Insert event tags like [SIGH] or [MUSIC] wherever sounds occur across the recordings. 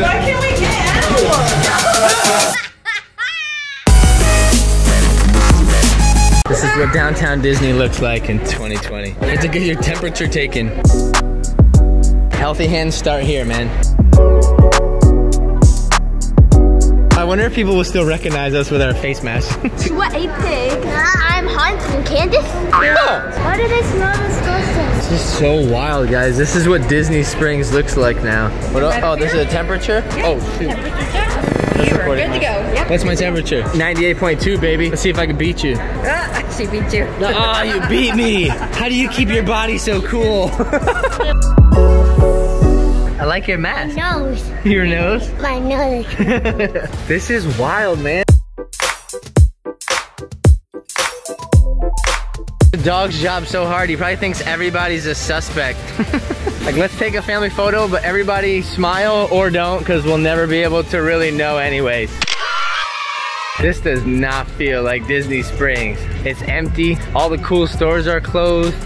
Why can't we get animals? This is what downtown Disney looks like in 2020. You have to get your temperature taken. Healthy hands start here, man. I wonder if people will still recognize us with our face masks. [LAUGHS] What a pig. I'm Hans and Candace. Why do they smell disgusting? This is so wild, guys. This is what Disney Springs looks like now. What el- oh, this is a temperature? Oh, shoot. You are good to go. Yep. What's my temperature? 98.2, baby. Let's see if I can beat you. Ah, she beat you. Oh, you beat me. How do you keep your body so cool? [LAUGHS] Like your mask. Nose. [LAUGHS] Your nose? My nose. [LAUGHS] this is wild, man. The dog's job so hard, he probably thinks everybody's a suspect. [LAUGHS] like, let's take a family photo, but everybody smile or don't, because we'll never be able to really know anyways. This does not feel like Disney Springs. It's empty. All the cool stores are closed.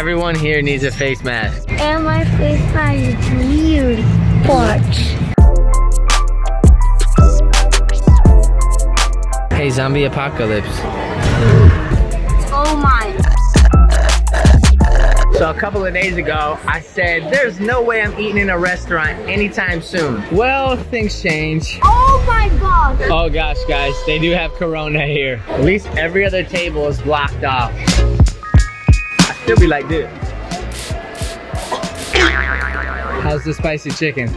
Everyone here needs a face mask. and my face mask is weird. Watch. Hey, zombie apocalypse. Oh my. So a couple of days ago, I said, there's no way I'm eating in a restaurant anytime soon. Well, things change. Oh my god. Oh gosh, guys, they do have Corona here. At least every other table is blocked off. I still be like this. How's the spicy chicken?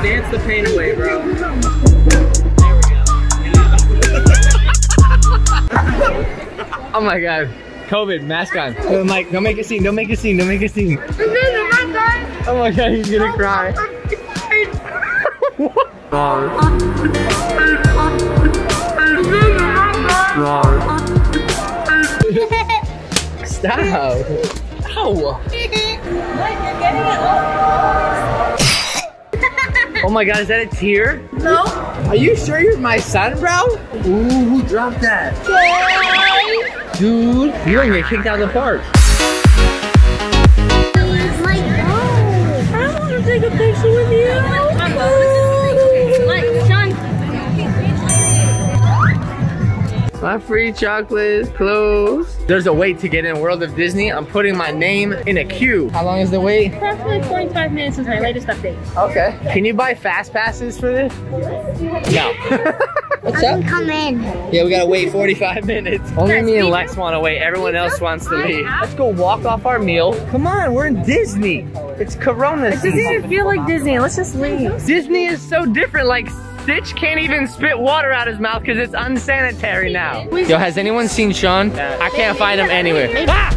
Dance the pain away, bro. oh my god. COVID, mask on. Oh, Mike, don't make a scene, don't make a scene, don't make a scene. Oh my god, he's gonna cry. Stop. Ow. Oh my god, is that a tear? No. Are you sure you're my son, bro? Ooh, who dropped that? Dude, you're gonna get kicked out of the park. My free chocolate is closed. There's a wait to get in World of Disney. I'm putting my name in a queue. How long is the wait? Approximately 45 minutes since my latest update. Okay. Can you buy fast passes for this? No. [LAUGHS] What's up? Come in. Yeah, we gotta wait 45 minutes. Only me and Lex wanna wait. Everyone else wants to leave. Let's go walk off our meal. Come on, we're in Disney. It's Corona It doesn't even feel like Disney. Let's just leave. Disney is so different. Like Stitch can't even spit water out of his mouth because it's unsanitary now. Yo, has anyone seen Shawn? I can't find him anywhere. Ah! [LAUGHS]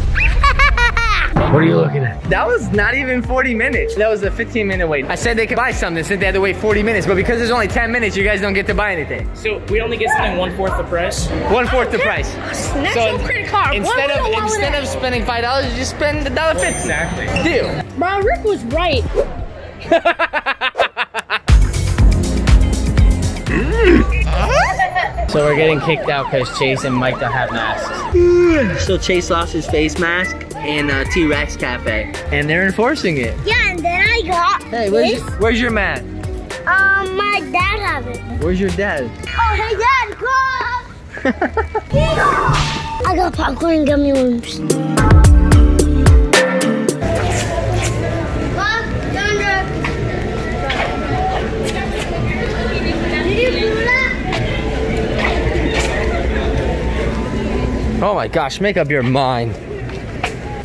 What are you looking at? That was not even 40 minutes. That was a 15 minute wait. I said they could buy something, said they had to wait 40 minutes, but because there's only 10 minutes, you guys don't get to buy anything. So we only get something one fourth the price. One fourth the price. [LAUGHS] National credit card. Instead What of would I want with instead of spending five dollars, you just spend a dollar fifty. Exactly. Deal. Bro, Rick was right. [LAUGHS] So we're getting kicked out because Chase and Mike don't have masks. So Chase lost his face mask in uh, T-Rex Cafe, and they're enforcing it. Yeah, and then I got Hey, where's this. your, where's your mask? Um, my dad has it. Where's your dad? Oh, hey, Dad, come! [LAUGHS] I got popcorn and gummy worms. My gosh, make up your mind.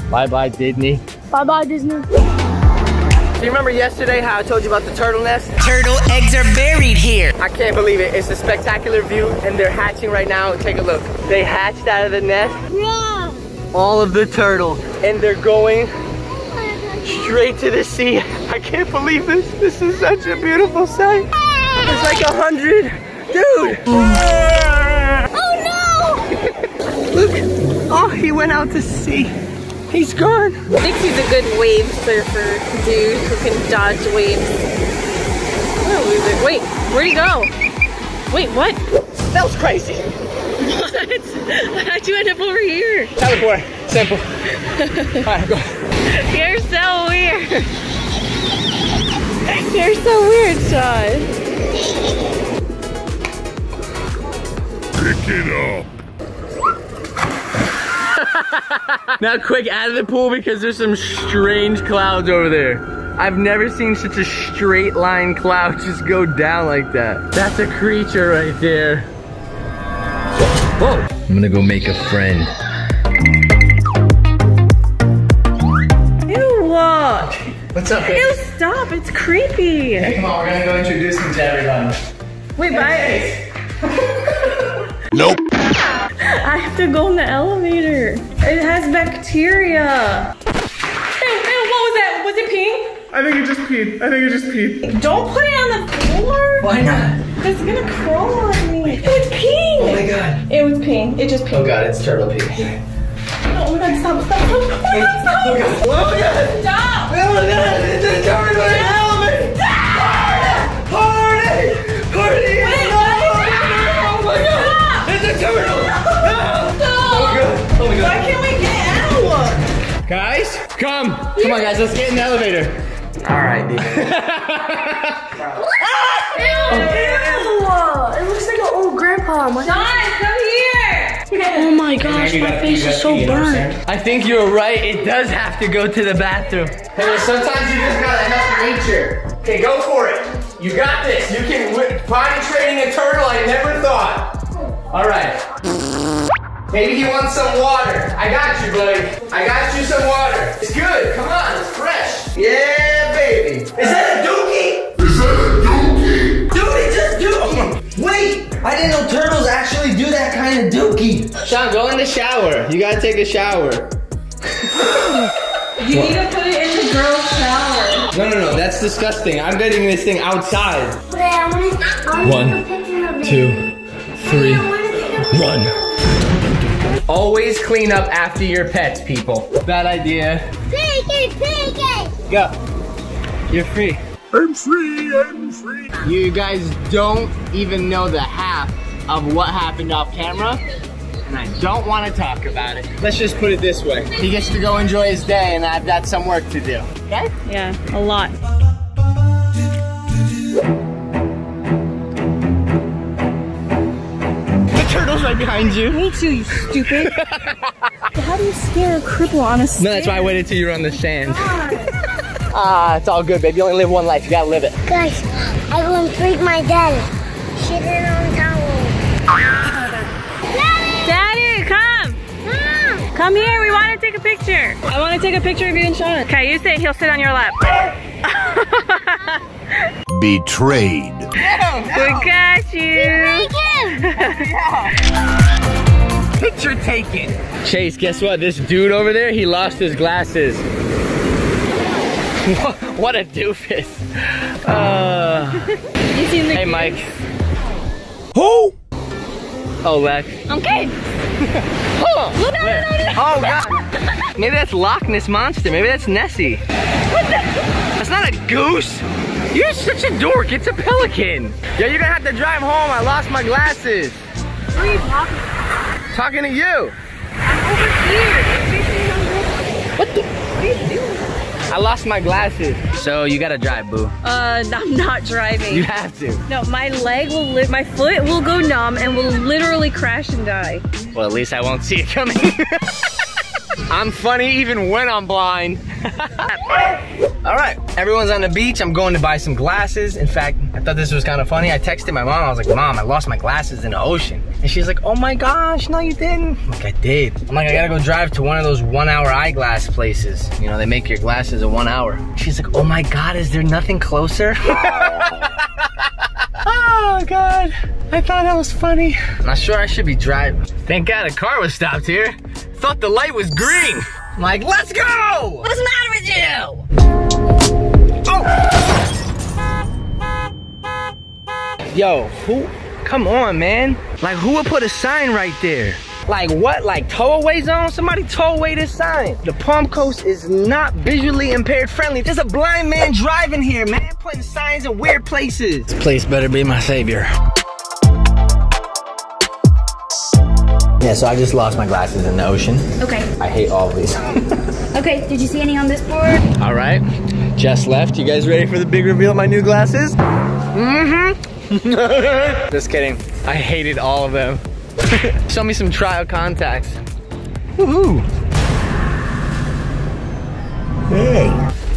Bye bye Disney. Bye bye, Disney. Do you remember yesterday how I told you about the turtle nest? Turtle eggs are buried here. I can't believe it. It's a spectacular view and they're hatching right now. Take a look. They hatched out of the nest, Yeah. all of the turtles, and they're going straight to the sea. I can't believe this. This is such a beautiful sight. It's like a hundred. Dude! He went out to sea. He's gone. I think he's a good wave surfer dude who can dodge waves. What a loser. Wait, where'd he go? Wait, what? That was crazy. [LAUGHS] What? How'd you end up over here? Teleport. Simple. [LAUGHS] All right, go. You're so weird. You're so weird, Shawn. Pick it up. Now quick, out of the pool because there's some strange clouds over there. I've never seen such a straight line cloud [LAUGHS] just go down like that. That's a creature right there. Whoa. I'm gonna go make a friend. Ew, what? What's up, Ew, stop. It's creepy. Hey, Come on, we're gonna go introduce him to everyone. Wait, bye. [LAUGHS] Nope. I have to go in the elevator. It has bacteria. Ew, ew, what was that? Was it pink? I think it just peed. I think it just peed. Don't put it on the floor. Why not? It's gonna crawl on me. Oh it was pink. Oh my god. It was pink. It just Oh god, it's turtle pee. Oh my god, stop, stop, stop. Oh my god, stop. Oh god. Oh god. Stop. Oh my god, it's a turtle in the element. Party! Party! Wait, come! Come on, guys, let's get in the elevator. All right, dude. [LAUGHS] It looks like an old grandpa. My Shawn, come here. oh my gosh, my face is so burnt. I think you're right. It does have to go to the bathroom. Hey, sometimes you just gotta help nature. Okay, go for it. You got this. You can wi- potty training a turtle. I never thought. All right. Maybe he wants some water. I got you, buddy. I got you some water. It's good. Come on, it's fresh. Yeah, baby. Is that a dookie? Is that a dookie? Dude, it just dookie. Wait, I didn't know turtles actually do that kind of dookie. Shawn, go in the shower. You gotta take a shower. You need to put it in the girl's shower. No, no, no. That's disgusting. I'm getting this thing outside. Wait, I want to I want to take a picture of it. Two, three, I want to take a run. Always clean up after your pets, people. Bad idea. Piggy, piggy. Go. You're free. I'm free, I'm free. You guys don't even know the half of what happened off camera, and I don't want to talk about it. Let's just put it this way. He gets to go enjoy his day, and I've got some work to do. Okay? Yeah, a lot. The right behind you. Me too, you stupid. [LAUGHS] How do you scare a cripple on a No, that's why I waited till you were on the sand. [LAUGHS] Ah, it's all good, babe. You only live one life. You gotta live it. Guys, I go and freak my dad. Shit in on towel. Daddy, come. Mom. Come here, we want to take a picture. I want to take a picture of you and Shawn. Okay, you say he'll sit on your lap. Betrayed. We got you. [LAUGHS] Picture taken. Chase, guess what? This dude over there, he lost his glasses. [LAUGHS] what a doofus. Uh, You seen the hey, Mike. Who? Oh, Lex. [LAUGHS] Okay. Oh, oh God. Maybe that's Loch Ness Monster. Maybe that's Nessie. That's not a goose. You're such a dork. It's a pelican. Yeah, you're gonna have to drive home. I lost my glasses. Where are you talking? Talking to you. I'm over here. What the? What are you doing? I lost my glasses. So you gotta drive, boo. Uh, I'm not driving. You have to. No, my leg will, li my foot will go numb and will literally crash and die. Well, at least I won't see it coming. [LAUGHS] I'm funny even when I'm blind. [LAUGHS] All right, everyone's on the beach. I'm going to buy some glasses. In fact, I thought this was kind of funny. I texted my mom. I was like, Mom, I lost my glasses in the ocean. And she's like, Oh my gosh, no, you didn't. I'm like, I did. I'm like, I gotta go drive to one of those one hour eyeglass places. You know, they make your glasses in one hour. She's like, Oh my God, is there nothing closer? [LAUGHS] oh God, I thought that was funny. I'm not sure I should be driving. Thank God a car was stopped here. Thought the light was green. I'm like, let's go! What's the matter with you? Yo, who? Come on, man. Like, who would put a sign right there? Like what? Like tow away zone? Somebody tow away this sign. The Palm Coast is not visually impaired friendly. There's a blind man driving here, man, putting signs in weird places. This place better be my savior. Yeah, so I just lost my glasses in the ocean. Okay. I hate all of these. [LAUGHS] Okay, did you see any on this board? all right, just left. You guys ready for the big reveal of my new glasses? Mm-hmm. [LAUGHS] just kidding. I hated all of them. [LAUGHS] Show me some trial contacts. Woohoo! Hey.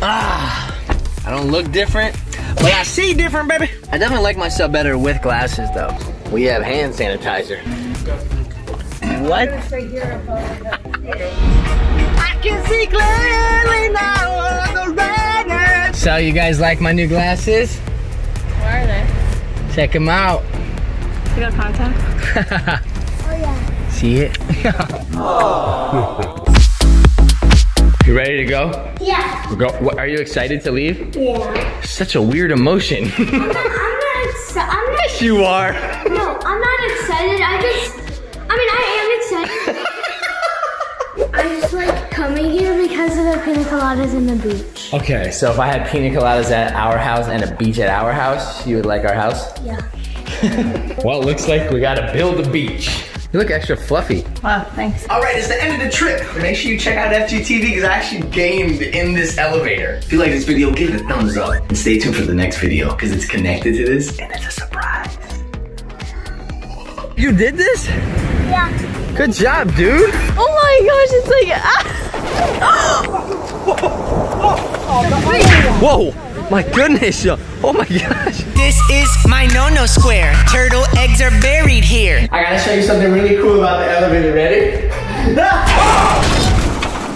Ah, I don't look different, but I see different, baby. I definitely like myself better with glasses, though. We have hand sanitizer. What? I can see clearly now on the red. So you guys like my new glasses? Where are they? Check him out. You got contact? Oh [LAUGHS] yeah. See it? [LAUGHS] you ready to go? Yeah. We're go what, are you excited to leave? Yeah. Such a weird emotion. [LAUGHS] I'm not excited. I'm not. you are. No, I'm not excited. I just. I mean, I am excited. I just like coming here because of the pina coladas and the beach. Okay, so if I had pina coladas at our house and a beach at our house, you would like our house? Yeah. [LAUGHS] Well, it looks like we gotta build a beach. You look extra fluffy. Wow, thanks. All right, it's the end of the trip. Make sure you check out FGTeeV because I actually gamed in this elevator. If you like this video, give it a thumbs up. And stay tuned for the next video because it's connected to this and it's a surprise. You did this? Yeah. Good job, dude. Oh my gosh, it's like ah. [LAUGHS] [LAUGHS] Whoa, my goodness. Oh my gosh. This is my no-no square. Turtle eggs are buried here. I gotta show you something really cool about the elevator. Ready? [LAUGHS] Oh!